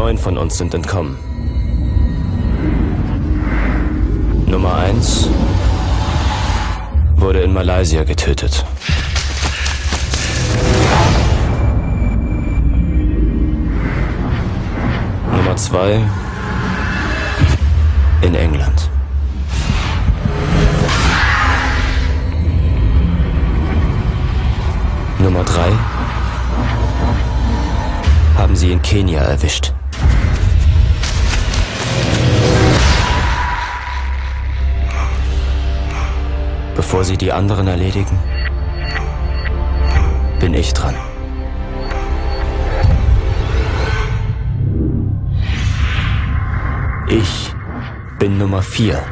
neun von uns sind entkommen. Nummer eins wurde in Malaysia getötet. Nummer zwei in England. Nummer drei haben sie in Kenia erwischt. Bevor sie die anderen erledigen, bin ich dran. Ich bin Nummer vier.